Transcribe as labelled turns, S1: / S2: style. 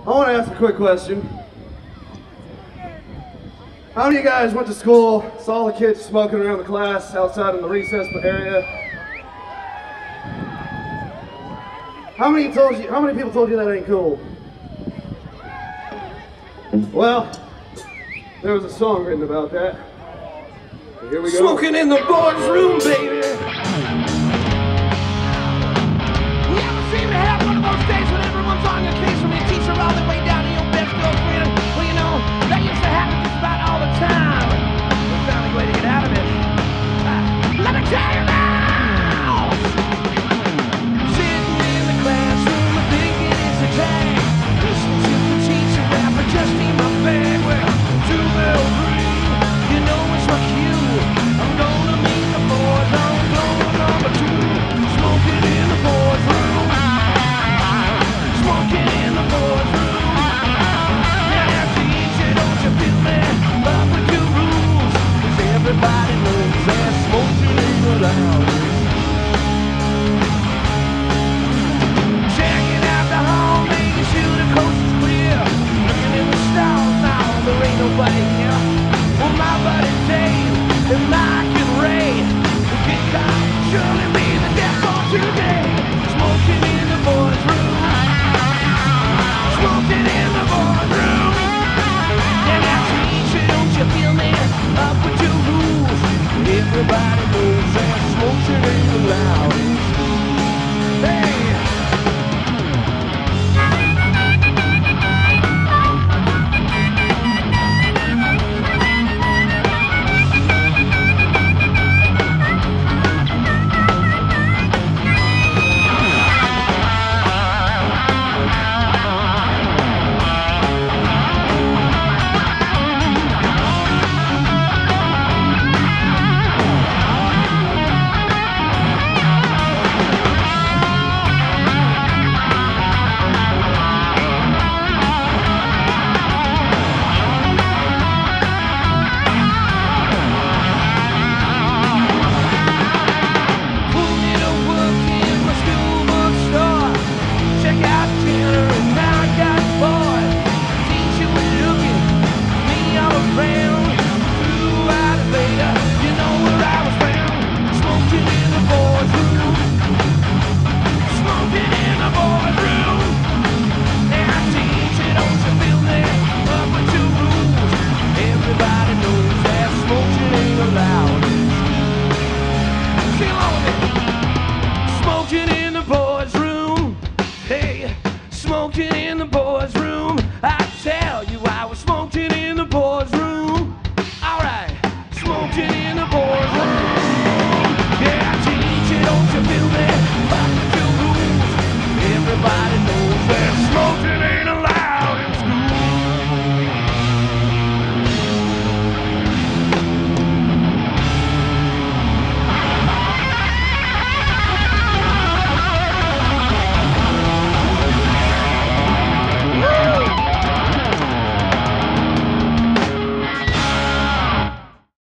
S1: I want to ask a quick question. How many of you guys went to school, saw the kids smoking around the class outside in the recess area? How many told you? How many people told you that ain't cool? Well, there was a song written about that. Here we go.
S2: Smoking in the boys' room, baby.
S3: Shane in Mike and Ray. The guitar surely